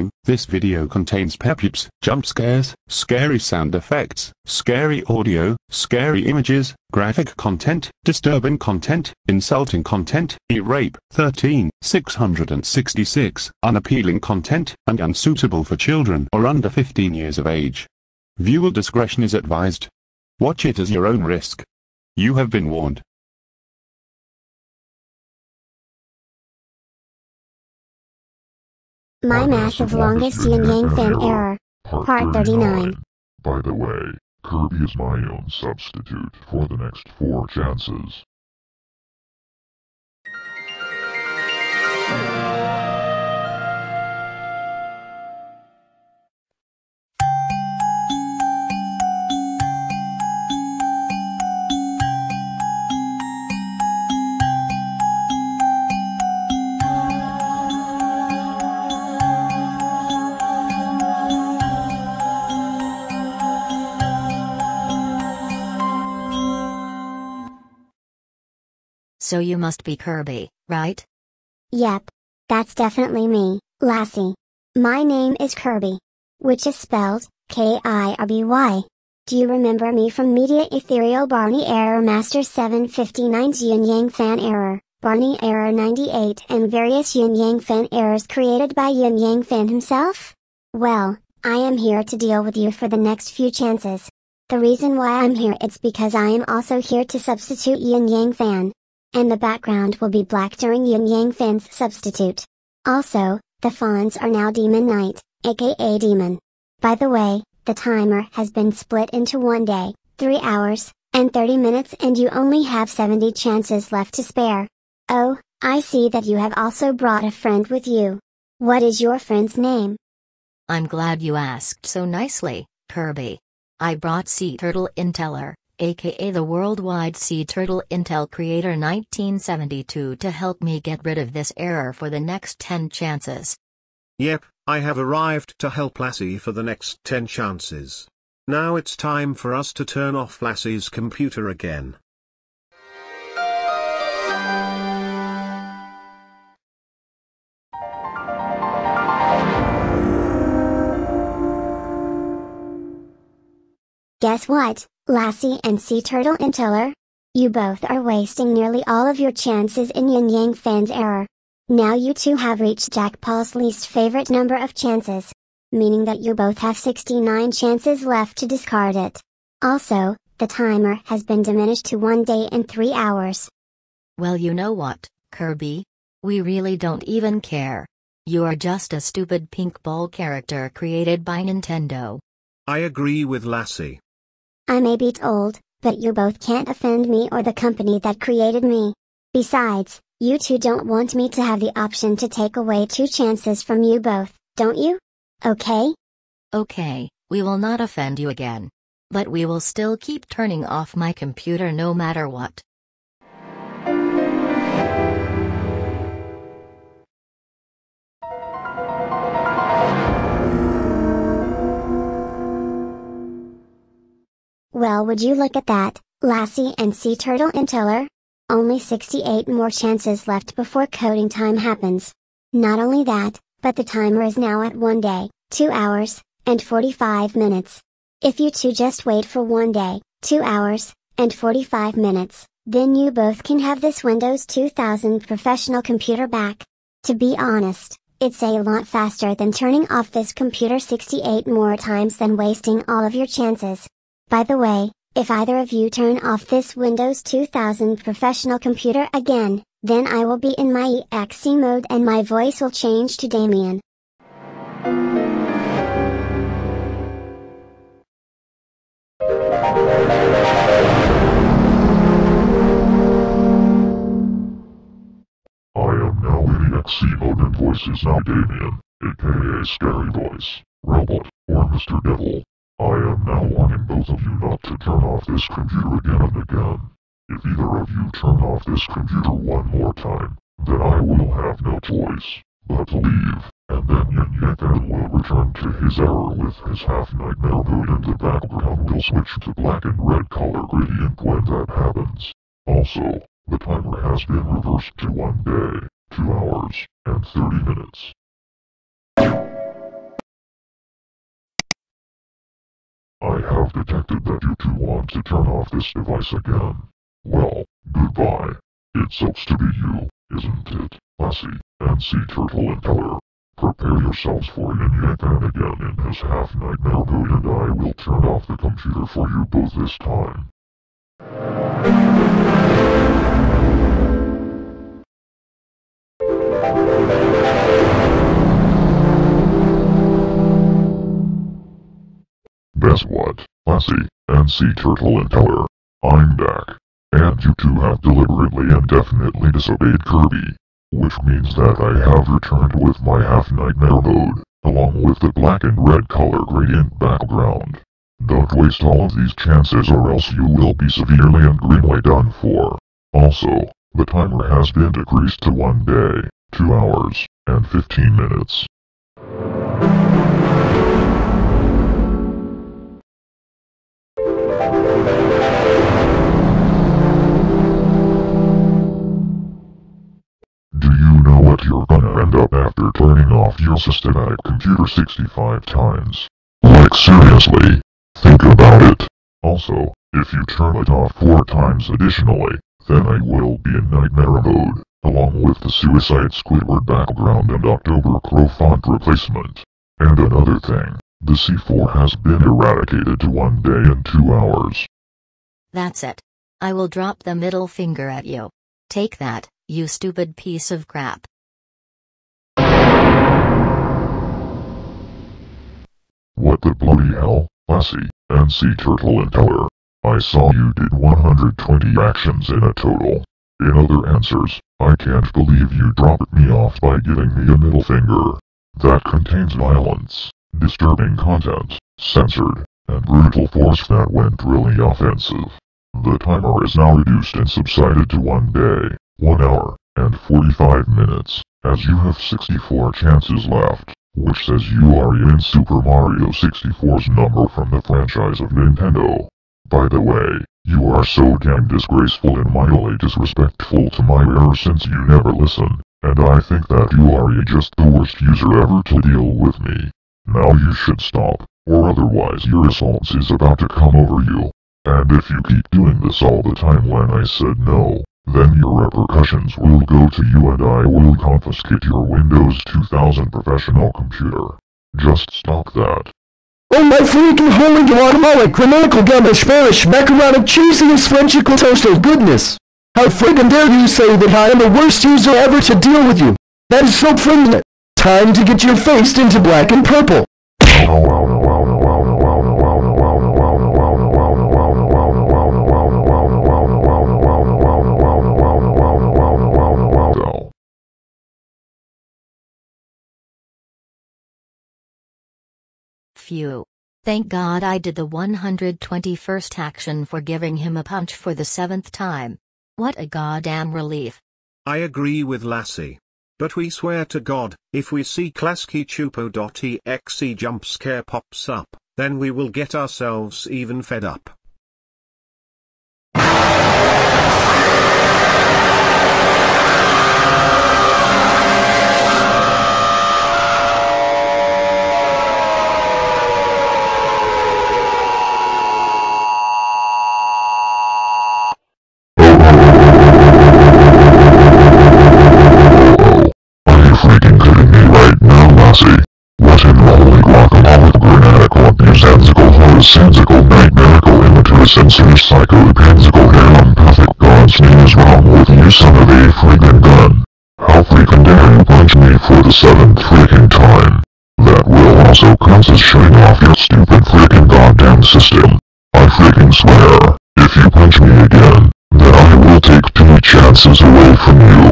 warning, this video contains peeps, jump scares, scary sound effects, scary audio, scary images, graphic content, disturbing content, insulting content, e-rape, 13, 666, unappealing content, and unsuitable for children or under 15 years of age. Viewer discretion is advised. Watch it as your own risk. You have been warned. My massive longest yin yang fan error. Part 39. By the way, Kirby is my own substitute for the next four chances. So you must be Kirby, right? Yep. That's definitely me, Lassie. My name is Kirby. Which is spelled, K-I-R-B-Y. Do you remember me from Media Ethereal Barney Error Master 759's Yin Yang Fan Error, Barney Error 98 and various Yin Yang Fan errors created by Yin Yang Fan himself? Well, I am here to deal with you for the next few chances. The reason why I'm here it's because I am also here to substitute Yin Yang Fan and the background will be black during Yin Yang Fan's substitute. Also, the fonts are now Demon Knight, aka Demon. By the way, the timer has been split into one day, 3 hours, and 30 minutes and you only have 70 chances left to spare. Oh, I see that you have also brought a friend with you. What is your friend's name? I'm glad you asked so nicely, Kirby. I brought Sea Turtle Inteller, aka the worldwide Sea Turtle Intel Creator 1972 to help me get rid of this error for the next 10 chances. Yep, I have arrived to help Lassie for the next 10 chances. Now it's time for us to turn off Lassie's computer again. Guess what, Lassie and Sea Turtle Inteller? You both are wasting nearly all of your chances in Yin Yang Fan's error. Now you two have reached Jack Paul's least favorite number of chances. Meaning that you both have 69 chances left to discard it. Also, the timer has been diminished to 1 day and 3 hours. Well, you know what, Kirby? We really don't even care. You are just a stupid pink ball character created by Nintendo. I agree with Lassie. I may be old, but you both can't offend me or the company that created me. Besides, you two don't want me to have the option to take away two chances from you both, don't you? Okay? Okay, we will not offend you again. But we will still keep turning off my computer no matter what. Well, would you look at that, Lassie and Sea Turtle Inteller? Only 68 more chances left before coding time happens. Not only that, but the timer is now at 1 day, 2 hours, and 45 minutes. If you two just wait for 1 day, 2 hours, and 45 minutes, then you both can have this Windows 2000 professional computer back. To be honest, it's a lot faster than turning off this computer 68 more times than wasting all of your chances. By the way, if either of you turn off this Windows 2000 professional computer again, then I will be in my EXE mode and my voice will change to Damien. I am now in EXE mode and voice is now Damien, aka Scary Voice, Robot, or Mr. Devil. I am now warning both of you not to turn off this computer again and again. If either of you turn off this computer one more time, then I will have no choice but to leave, and then Yin Yang will return to his error with his half-nightmare mood and the background will switch to black and red color gradient when that happens. Also, the timer has been reversed to one day, two hours, and 30 minutes. I have detected that you two want to turn off this device again. Well, goodbye. It sucks to be you, isn't it, Lassie, and Sea Turtle Inteller? Prepare yourselves for Yin Yang Fan again in his half-nightmare mode and I will turn off the computer for you both this time. Guess what, Lassie, and Sea Turtle Inteller? I'm back. And you two have deliberately and definitely disobeyed Kirby. Which means that I have returned with my half-nightmare mode, along with the black and red color gradient background. Don't waste all of these chances or else you will be severely and grimly done for. Also, the timer has been decreased to one day, two hours, and 15 minutes. Systematic computer 65 times? Like seriously? Think about it. Also, if you turn it off 4 times additionally, then I will be in nightmare mode, along with the Suicide Squidward background and October Crow font replacement. And another thing, the C4 has been eradicated to one day and two hours. That's it. I will drop the middle finger at you. Take that, you stupid piece of crap. What the bloody hell, Lassie, and Sea Turtle Inteller? I saw you did 120 actions in a total. In other answers, I can't believe you dropped me off by giving me a middle finger. That contains violence, disturbing content, censored, and brutal force that went really offensive. The timer is now reduced and subsided to one day, one hour, and 45 minutes, as you have 64 chances left, which says you are in Super Mario 64's number from the franchise of Nintendo. By the way, you are so damn disgraceful and mightily disrespectful to my error since you never listen, and I think that you are just the worst user ever to deal with me. Now you should stop, or otherwise your assaults is about to come over you. And if you keep doing this all the time when I said no, then your repercussions will go to you and I will confiscate your Windows 2000 professional computer. Just stop that. Oh my freaking holy Guatemala grammatical gamma spanish macaroni cheesy and spongical toasted goodness! How friggin' dare you say that I am the worst user ever to deal with you! That is so friggin' Time to get your face into black and purple! Oh Phew. Thank God I did the 121st action for giving him a punch for the seventh time. What a goddamn relief. I agree with Lassie. But we swear to God, if we see ClassKeyChupo.exe jump scare pops up, then we will get ourselves even fed up. Immature sensory psycho pansical empathic God's name is wrong with you son of a freaking gun? How freaking dare you punch me for the seventh freaking time? That will also count as shutting off your stupid freaking goddamn system. I freaking swear, if you punch me again, then I will take two chances away from you.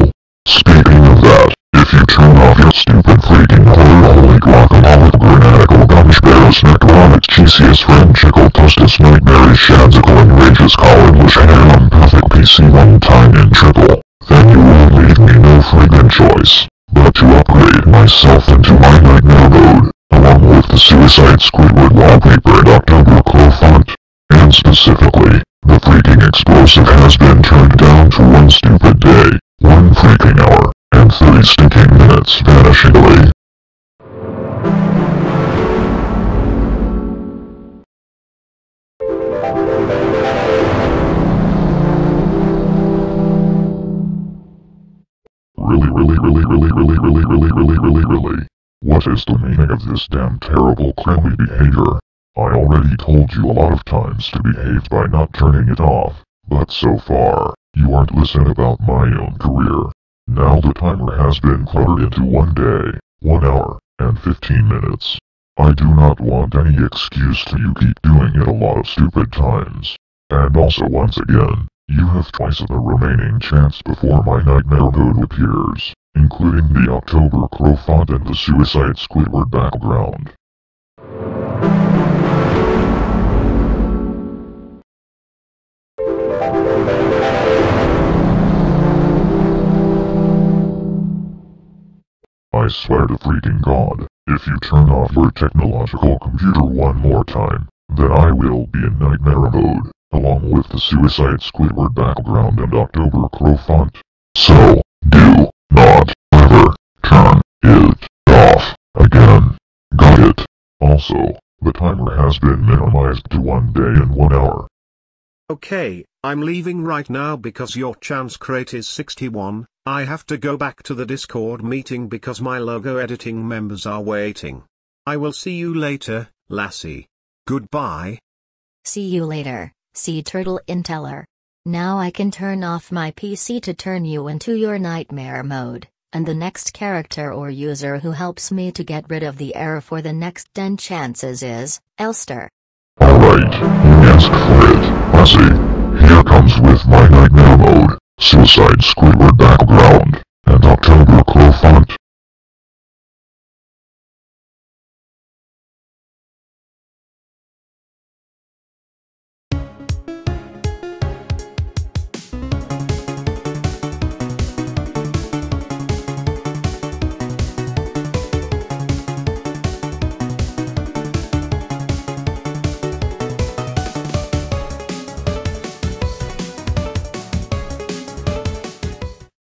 Necrotic cheesiest franchical toastus nightmarish shansical enrageous collarless hair empathic PC one time in triple, then you will leave me no friggin' choice, but to upgrade myself into my nightmare mode, along with the suicide squidward wallpaper and October Crow font. And specifically, the freaking explosive has been turned down to one stupid day, one freaking hour, and 30 stinking minutes vanishingly. What is the meaning of this damn terrible cranny behavior? I already told you a lot of times to behave by not turning it off, but so far, you aren't listening about my own career. Now the timer has been cluttered into one day, one hour, and 15 minutes. I do not want any excuse to you keep doing it a lot of stupid times. And also once again, you have twice of the remaining chance before my nightmare mode appears, including the October Crow font and the Suicide Squidward background. I swear to freaking God, if you turn off your technological computer one more time, then I will be in nightmare mode, along with the Suicide Squidward background and October Crow font. So, not ever turn it off again. Got it? Also, the timer has been minimized to one day and one hour. Okay, I'm leaving right now because your chance crate is 61. I have to go back to the Discord meeting because my logo editing members are waiting. I will see you later, Lassie. Goodbye. See you later, Sea Turtle Inteller. Now I can turn off my PC to turn you into your nightmare mode, and the next character or user who helps me to get rid of the error for the next 10 chances is, Elster. Alright, you asked for it, Lassie. Here comes with my nightmare mode, Suicide Squidward background, and October Crow font.